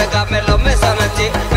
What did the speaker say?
में का में में समझी